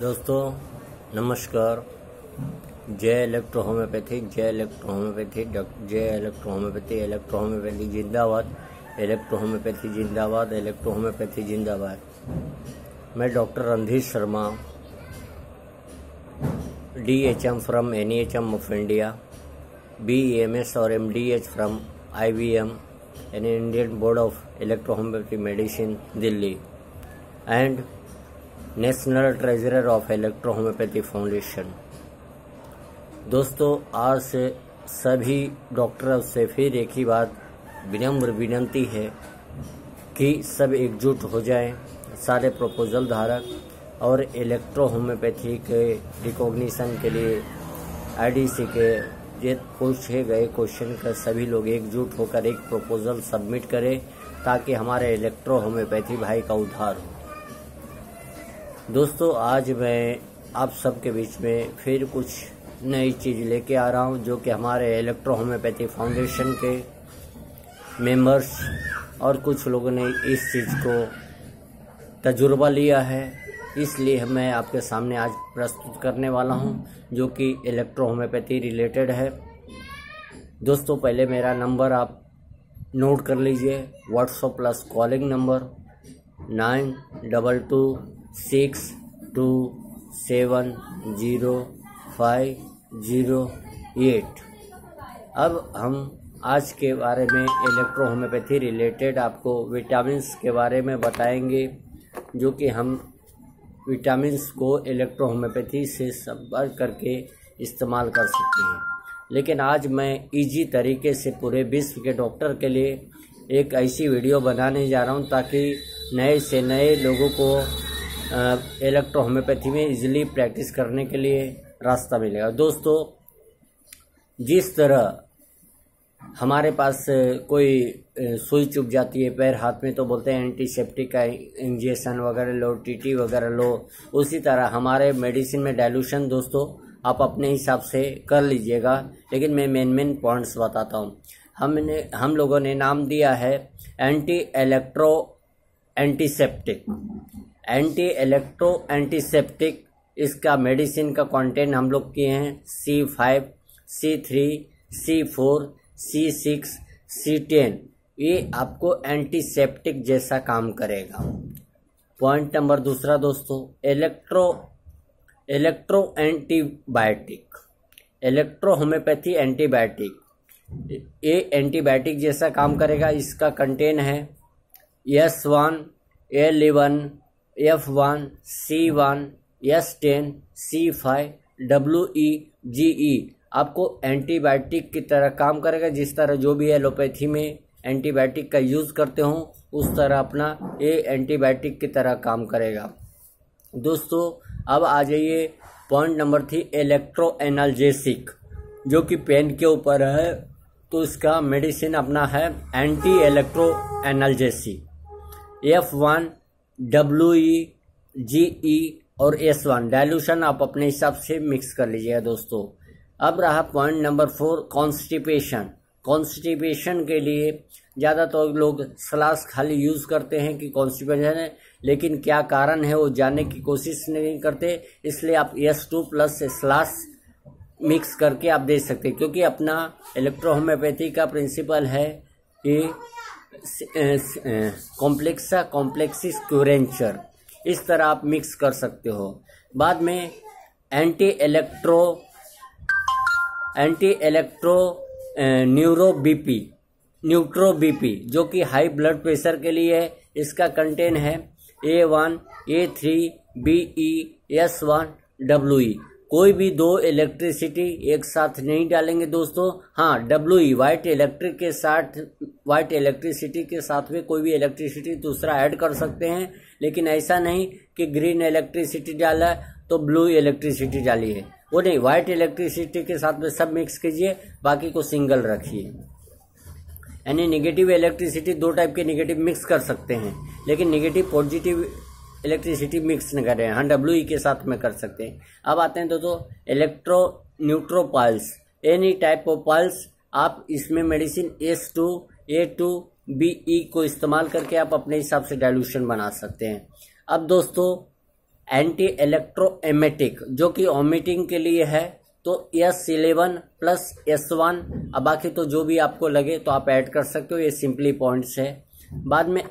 दोस्तों, नमस्कार। जय इलेक्ट्रो होम्योपैथी जय इलेक्ट्रो होम्योपैथी जय इलेक्ट्रो होम्योपैथी इलेक्ट्रो होम्योपैथी जिंदाबाद इलेक्ट्रो होम्योपैथी जिंदाबाद इलेक्ट्रो होम्योपैथी जिंदाबाद। मैं doctor Randhir Sharma D H M from N E H M of India B M S और M D H from I V M N Indian board of electro homoeopathy medicine Delhi and national treasurer of electro homoeopathy foundation. दोस्तों, आज से सभी डॉक्टरों से फिर एक ही बात विनम्र विनंती है कि सब एकजुट हो जाएँ, सारे प्रपोजल धारक और इलेक्ट्रो होम्योपैथी के रिकॉग्निशन के लिए आईडीसी के ये पूछे गए क्वेश्चन का सभी लोग एकजुट होकर एक प्रपोजल सबमिट करें ताकि हमारे इलेक्ट्रो होम्योपैथी भाई का उद्धार हो। दोस्तों, आज मैं आप सबके बीच में फिर कुछ नई चीज़ लेके आ रहा हूँ, जो कि हमारे इलेक्ट्रो होम्योपैथी फाउंडेशन के मेंबर्स और कुछ लोगों ने इस चीज़ को तजुर्बा लिया है। इसलिए मैं आपके सामने आज प्रस्तुत करने वाला हूँ, जो कि इलेक्ट्रो होम्योपैथी रिलेटेड है। दोस्तों, पहले मेरा नंबर आप नोट कर लीजिए WhatsApp plus calling number nine double two six two seven zero five zero eight. अब हम आज के बारे में इलेक्ट्रो होम्योपैथी रिलेटेड आपको विटामिन्स के बारे में बताएँगे, जो कि हम विटामिन्स को इलेक्ट्रो होम्योपैथी से संपर्क करके इस्तेमाल कर सकते हैं। लेकिन आज मैं इजी तरीके से पूरे विश्व के डॉक्टर के लिए एक ऐसी वीडियो बनाने जा रहा हूँ, ताकि नए से नए लोगों को इलेक्ट्रो होम्योपैथी में इजीली प्रैक्टिस करने के लिए रास्ता मिलेगा। दोस्तों, जिस तरह हमारे पास कोई सुई चुभ जाती है, पैर हाथ में तो बोलते हैं एंटीसेप्टिक का इंजेक्शन वगैरह लो टीटी वगैरह लो, उसी तरह हमारे मेडिसिन में डाइल्यूशन दोस्तों, आप अपने हिसाब से कर लीजिएगा। लेकिन मैं मेन मेन पॉइंट्स बताता हूँ। हमने, हम लोगों ने नाम दिया है anti electro antiseptic anti electro antiseptic, इसका मेडिसिन का कंटेंट हम लोग किए हैं C five C three C four C six C ten ये आपको एंटीसेप्टिक जैसा काम करेगा। पॉइंट नंबर दूसरा दोस्तों electro electro antibiotic electro homoeopathy antibiotic ये एंटीबायोटिक जैसा काम करेगा, इसका कंटेन है S one L even F one C one S ten C five W E G E आपको एंटीबायोटिक की तरह काम करेगा, जिस तरह जो भी एलोपैथी में एंटीबायोटिक का यूज़ करते हो, उस तरह अपना ये एंटीबायोटिक की तरह काम करेगा। दोस्तों, अब आ जाइए point number three electro analgesic जो कि पेन के ऊपर है तो इसका मेडिसिन अपना है anti electro analgesic F one W E G E और एस वन डायल्यूशन आप अपने हिसाब से मिक्स कर लीजिएगा दोस्तों। अब रहा point number four constipation constipation के लिए ज़्यादातर तो लोग सलास खाली यूज़ करते हैं कि कॉन्स्टिपेशन है, लेकिन क्या कारण है वो जानने की कोशिश नहीं करते, इसलिए आप S two plus slash mix करके आप दे सकते हैं, क्योंकि अपना इलेक्ट्रोहोम्योपैथी का प्रिंसिपल है कि कॉम्प्लेक्सा कॉम्प्लेक्सिस क्यूरेंचर इस तरह आप मिक्स कर सकते हो। बाद में anti electro anti electro neuro BP neutro BP जो कि हाई ब्लड प्रेशर के लिए है इसका कंटेन है A one A three B E S one W E कोई भी दो इलेक्ट्रिसिटी एक साथ नहीं डालेंगे दोस्तों। हाँ डब्ल्यू ई वाइट इलेक्ट्रिक के साथ वाइट इलेक्ट्रिसिटी के साथ में कोई भी इलेक्ट्रिसिटी दूसरा ऐड कर सकते हैं। लेकिन ऐसा नहीं कि ग्रीन इलेक्ट्रिसिटी डाला तो ब्लू इलेक्ट्रिसिटी डाली है वो नहीं व्हाइट इलेक्ट्रिसिटी के साथ में सब मिक्स कीजिए, बाकी को सिंगल रखिए। यानी निगेटिव इलेक्ट्रिसिटी दो टाइप के निगेटिव मिक्स कर सकते हैं। लेकिन निगेटिव पॉजिटिव इलेक्ट्रिसिटी मिक्स न करें हाँ डब्ल्यू के साथ में कर सकते हैं। अब आते हैं दोस्तों electro neutro pulse any type of pulse आप इसमें medicine S two A two B E को इस्तेमाल करके आप अपने हिसाब से डाइल्यूशन बना सकते हैं। अब दोस्तों एंटी इलेक्ट्रोएमेटिक जो कि ओमिटिंग के लिए है तो S eleven plus S one अब बाकी तो जो भी आपको लगे तो आप ऐड कर सकते हो, ये सिंपली पॉइंट्स है। बाद में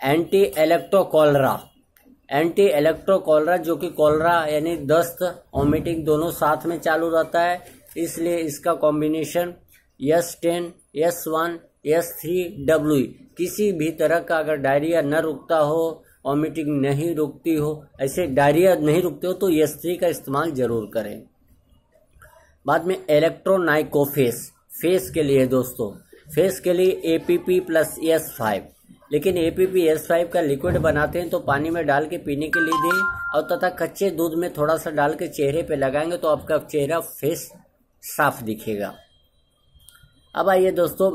एंटी इलेक्ट्रोकोलरा एंटी इलेक्ट्रोकोलरा जो कि कॉलरा यानी दस्त ओमिटिंग दोनों साथ में चालू रहता है, इसलिए इसका combination S ten S one S three W किसी भी तरह का अगर डायरिया न रुकता हो वॉमिटिंग नहीं रुकती हो, ऐसे डायरिया नहीं रुकते हो तो एस थ्री का इस्तेमाल ज़रूर करें। बाद में इलेक्ट्रोनाइकोफेस फेस के लिए दोस्तों फेस के लिए A P P plus S five लेकिन A P P S five का लिक्विड बनाते हैं तो पानी में डाल के पीने के लिए दें और तथा कच्चे दूध में थोड़ा सा डाल के चेहरे पे लगाएँगे तो आपका चेहरा फेस साफ़ दिखेगा। अब आइए दोस्तों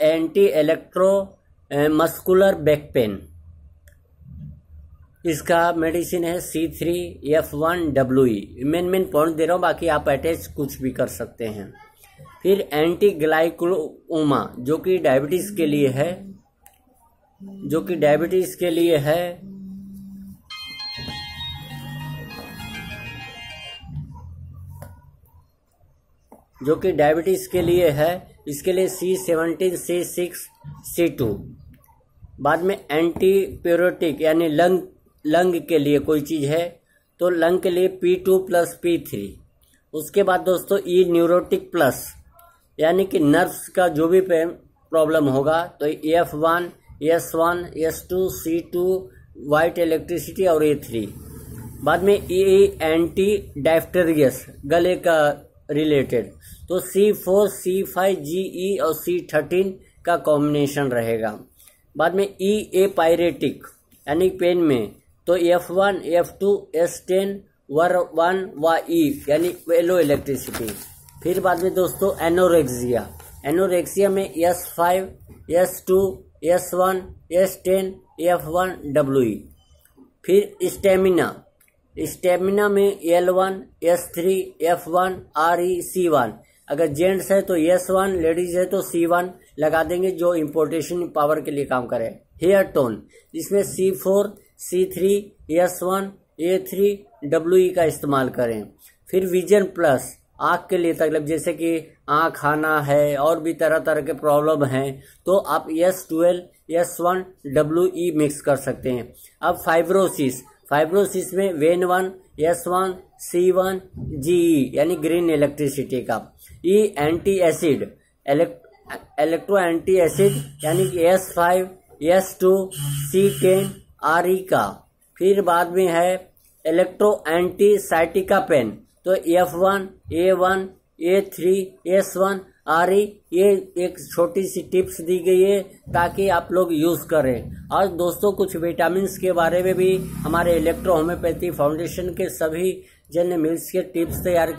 anti electro muscular back pain इसका मेडिसिन है C three F one W E main main point दे रहा हूँ, बाकी आप अटैच कुछ भी कर सकते हैं। फिर एंटी ग्लाइकोमा जो कि डायबिटीज़ के लिए है जो कि डायबिटीज़ के लिए है। जो कि डायबिटीज़ के लिए है, इसके लिए C seventeen C six C two बाद में एंटी प्योरोटिक यानी लंग लंग के लिए कोई चीज़ है तो लंग के लिए P two plus P three उसके बाद दोस्तों ई न्यूरोटिक प्लस यानी कि नर्व्स का जो भी प्रॉब्लम होगा तो F one S one S two C two white electricity और ए थ्री बाद में ई एंटी डायफ्टेरियस गले का रिलेटेड तो सी फोर सी फाइव जी ई और सी थर्टीन का कॉम्बिनेशन रहेगा। बाद में ई ए पायरेटिक यानी पेन में। तो F one F two S ten वर वन व ई यानी येलो इलेक्ट्रिसिटी फिर बाद में दोस्तों एनोरेक्सिया एनोरेक्सिया में S five S two S one, S ten, F one, W फिर स्टेमिना। स्टेमिना में L one, S three, F one, R E, C one. अगर जेंट्स है तो एस वन, लेडीज़ है तो सी वन। लगा देंगे जो इम्पोर्टेशन पावर के लिए काम करे। हेयर टोन इसमें C four, C three, S one, A three, W E का इस्तेमाल करें। फिर विजन प्लस। आँख के लिए तकलीफ़, जैसे कि आँख आना है और भी तरह तरह के प्रॉब्लम हैं तो आप S twelve S one W E mix कर सकते हैं। अब फाइब्रोसिस फाइब्रोसिस में when one S one C one G E यानी ग्रीन इलेक्ट्रिसिटी का। ई anti acid electro anti acid यानी कि S five S two C ten R E का। फिर बाद में है इलेक्ट्रो एंटी साइटिका पेन तो F one A one A three S one R E ये एक छोटी सी टिप्स दी गई है ताकि आप लोग यूज़ करें। और दोस्तों, कुछ विटामिन के बारे में भी हमारे इलेक्ट्रो होम्योपैथी फाउंडेशन के सभी जन मिल्स के टिप्स तैयार की